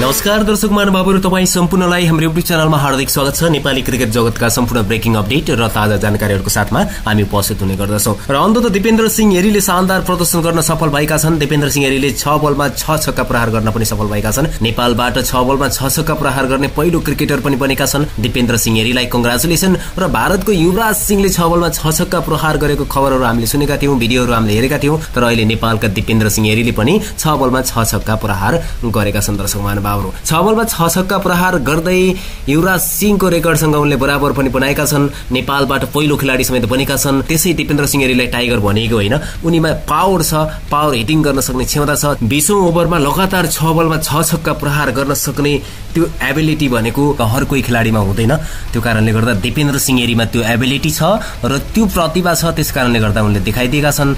नमस्कार दर्शक महानुभावहरू तपाईँ सम्पूर्णलाई हाम्रो युट्युब च्यानलमा हार्दिक स्वागत छ। नेपाली क्रिकेट जगतका सम्पूर्ण ब्रेकिङ अपडेट र ताजा जानकारीहरूको साथमा हामी उपस्थित हुने गर्दछौँ। र अन्तत दिपेन्द्र सिंह हेरीले शानदार प्रदर्शन गर्न सफल भएका छन्। दिपेन्द्र सिंह हेरीले छ बलमा छ छक्का प्रहार गर्न पनि सफल भएका छन्। नेपालबाट छ बलमा छ छक्का प्रहार गर्ने पहिलो क्रिकेटर पनि बनेका छन्। दिपेन्द्र सिंह हेरीलाई कङ्ग्रेचुलेसन र भारतको युवराज सिंहले छ बलमा छ छक्का प्रहार गरेको खबरहरू हामीले सुनेका थियौँ भिडियोहरू हामीले हेरेका थियौँ। तर अहिले नेपालका दिपेन्द्र सिंह हेरीले पनि छ बलमा छ छक्का प्रहार गरेका छन् दर्शक महानुभाव छ बलमा छ छक्का प्रहार गर्दै युवराज सिंहको रेकर्डसँग उनले बराबर पनि बनाएका छन्। नेपालबाट पहिलो खेलाडी समेत बनेका छन्। त्यसै दिपेन्द्र सिंह हेरीलाई टाइगर भनेको होइन। उनीमा पावर छ पावर हिटिङ गर्न सक्ने क्षमता छ। बिसौँ ओभरमा लगातार छ बलमा छ छक्का प्रहार गर्न सक्ने त्यो एबिलिटी भनेको हर कोही खेलाडीमा हुँदैन। त्यो कारणले गर्दा दिपेन्द्र सिंह हेरीमा त्यो एबिलिटी छ र त्यो प्रतिभा छ। त्यस कारणले गर्दा उनले देखाइदिएका छन्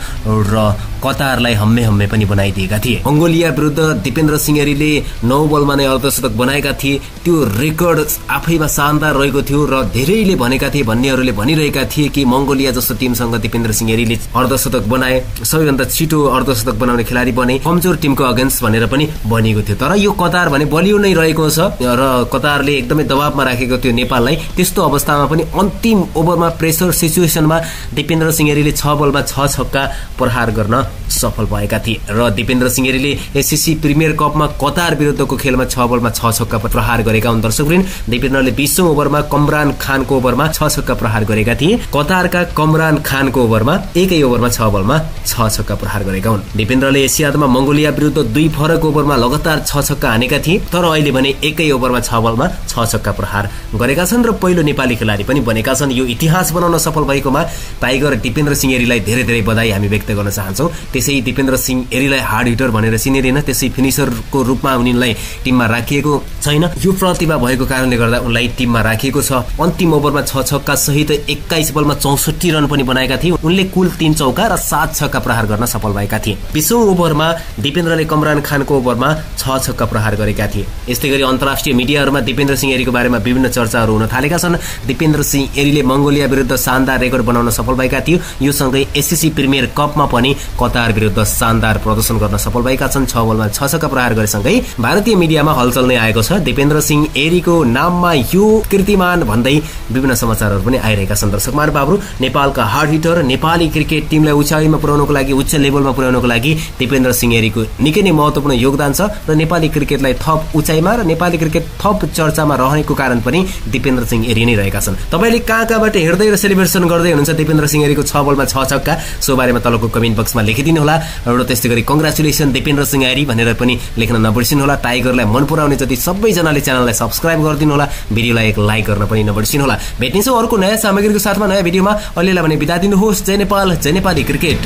र कतारलाई हम्मे हम्मे पनि बनाइदिएका थिए। मङ्गोलिया विरुद्ध दिपेन्द्र सिंह हेरीले नौ बल बलमा नै अर्धशतक बनाएका थिए त्यो रेकर्ड आफैमा शानदार रहेको थियो र धेरैले भनेका थिए भन्नेहरूले भनिरहेका थिए कि मङ्गोलिया जस्तो टिमसँग दिपेन्द्र सिंह हेरीले अर्धशतक बनाए सबैभन्दा छिटो अर्धशतक बनाउने खेलाडी बने कमजोर टिमको अगेन्स्ट भनेर पनि भनिएको थियो। तर यो कतार भने बलियो नै रहेको छ र कतारले एकदमै दबावमा राखेको थियो नेपाललाई त्यस्तो अवस्थामा पनि अन्तिम ओभरमा प्रेसर सिचुएसनमा दिपेन्द्र सिंह हेरीले छ बलमा छ छक्का प्रहार गर्न सफल भएका थिए। र दिपेन्द्र सिंह हेरीले एसएससी प्रिमियर कपमा कतार विरुद्धको खेलमा छ बलमा छ छक्का प्रहार गरेका हुन् दर्शकवृन्द दिपेन्द्रले बिसौँ ओभरमा कमरान खानको ओभरमा छ छक्का प्रहार गरेका थिए। कतारका कमरान खानको ओभरमा एकै ओभरमा छ बलमा छ छक्का प्रहार गरेका हुन्। दिपेन्द्रले एसियादमा मङ्गोलिया विरुद्ध दुई फरक ओभरमा लगातार छ छक्का हानेका थिए तर अहिले भने एकै ओभरमा छ बलमा छ छक्का प्रहार गरेका छन् र पहिलो नेपाली खेलाडी पनि बनेका छन्। यो इतिहास बनाउन सफल भएकोमा टाइगर दिपेन्द्र सिंह एरीलाई धेरै धेरै बधाई हामी व्यक्त गर्न चाहन्छौँ। त्यसै दिपेन्द्र सिंह एरीलाई हार्ड हिटर भनेर चिनिँदैन त्यसै फिनिसरको रूपमा उनीलाई टिममा राखिएको छैन। यो प्रतिभा भएको कारणले गर्दा उनलाई टिममा राखिएको छ। अन्तिम ओभरमा छ छक्का सहित एक्काइस बलमा चौसठी रन पनि बनाएका थिए। उनले कुल तीन चौका र सात छक्का प्रहार गर्न सफल भएका थिए। बिसौँ ओभरमा दिपेन्द्रले कमरान खानको ओभरमा छ छक्का प्रहार गरेका थिए। यस्तै गरी अन्तर्राष्ट्रिय मिडियाहरूमा दिपेन्द्र सिंह एरीको बारेमा विभिन्न चर्चाहरू हुन थालेका छन्। दिपेन्द्र सिंह एरीले मङ्गोलिया विरुद्ध शानदार रेकर्ड बनाउन सफल भएका थियो यो सँगै एसएससी प्रिमियर कपमा पनि कतार विरुद्ध शानदार प्रदर्शन गर्न सफल भएका छन्। छ बलमा छ छक्का प्रहार गरेसँगै भारतीय मिडियामा हलचल नै आएको छ। दिपेन्द्र सिंह एरीको नाममा यो कृतिमान भन्दै विभिन्न समाचारहरू पनि आइरहेका छन्। दर्शक महानुभावहरू नेपालका हार्ड हिटर नेपाली क्रिकेट टिमलाई उचाइमा पुर्याउनको लागि उच्च लेभलमा पुर्याउनको लागि दिपेन्द्र सिंह एरीको निकै नै महत्वपूर्ण योगदान छ र नेपाली क्रिकेटलाई थप उचाइमा र नेपाली क्रिकेट थप चर्चामा रहेको कारण पनि दिपेन्द्र सिंह एरी नै रहेका छन्। तपाईँले कहाँ कहाँबाट हेर्दै र सेलिब्रेसन गर्दै हुनुहुन्छ दिपेन्द्र सिंह एरीको छ बलमा छ छक्का? सो बारेमा तलको कमेन्ट बक्समा लेखिदिनु होला र त्यस्तै गरी कङ्ग्रेचुलेसन दिपेन्द्र सिंह एरी भनेर पनि लेख्न नबिर्सिनु होला टाइगरलाई मन पुऱ्याउने जति सबैजनाले च्यानललाई सब्सक्राइब गरिदिनु होला। भिडियोलाई एक लाइक गर्न पनि नबिर्सिनु होला। भेटिन्छौँ अर्को नयाँ सामग्रीको साथमा नयाँ भिडियोमा। अहिलेलाई भने बिदा दिनुहोस्। जय नेपाल जय नेपाली क्रिकेट।